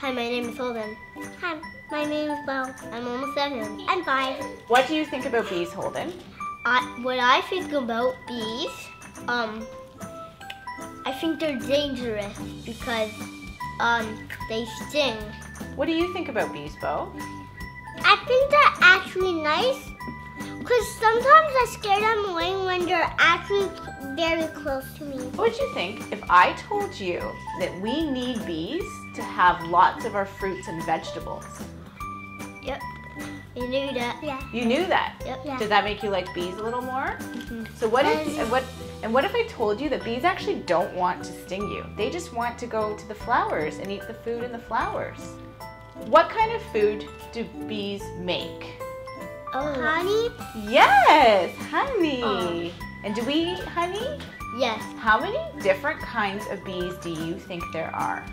Hi, my name is Holden. Hi, my name is Bo. I'm almost seven. I'm five. What do you think about bees, Holden? I, what I think about bees, um, I think they're dangerous because um, they sting. What do you think about bees, Bo? I think they're actually nice because sometimes I scare them away when they're actually very close to me. What would you think if I told you that we need bees to have lots of our fruits and vegetables? Yep. You knew that. Yeah. You knew that. Yep. Yeah. Does that make you like bees a little more? Mhm. So what if And- and what and what if I told you that bees actually don't want to sting you? They just want to go to the flowers and eat the food in the flowers. What kind of food do bees make? Oh. Honey? Yes, honey. Oh. And do we eat honey? Yes. How many different kinds of bees do you think there are?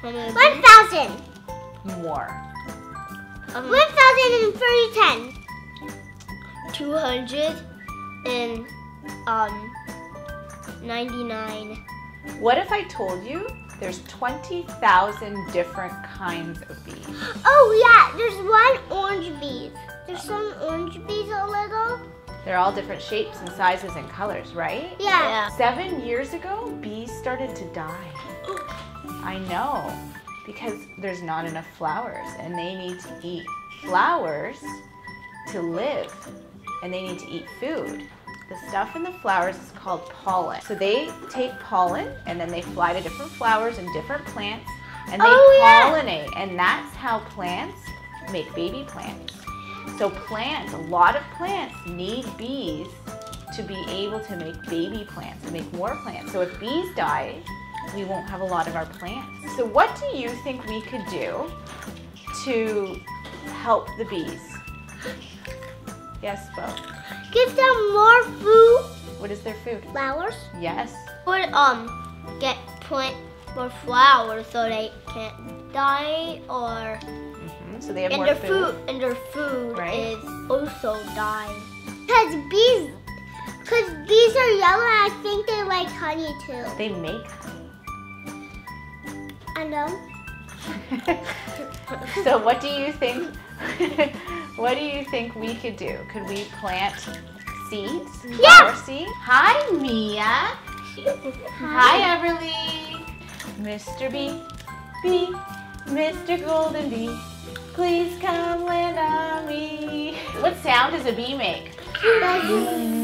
One thousand. More. Um, One thousand and thirty ten. Two hundred and um ninety nine. What if I told you there's 20,000 different kinds of bees? Oh yeah, there's one orange bee. There's some They're all different shapes and sizes and colors, right? Yeah. Seven years ago, bees started to die. I know, because there's not enough flowers and they need to eat flowers to live and they need to eat food. The stuff in the flowers is called pollen. So they take pollen and then they fly to different flowers and different plants and they Oh, yeah. pollinate. And that's how plants make baby plants. So plants, a lot of plants need bees to be able to make baby plants, to make more plants. So if bees die, we won't have a lot of our plants. So what do you think we could do to help the bees? Yes, Bo. Give them more food. What is their food? Flowers. Yes. Would um get plant more flowers so they can't die or hmm So they have and more their food. food and their food also dying. Cause bees, cause bees are yellow. and I think they like honey too. They make honey. I know. so what do you think? what do you think we could do? Could we plant seeds? Yeah. Flower seed? Hi, Mia. Hi, Everly. Mr. Bee, Bee, Mr. Golden Bee, please come land on me. What sound does a bee make?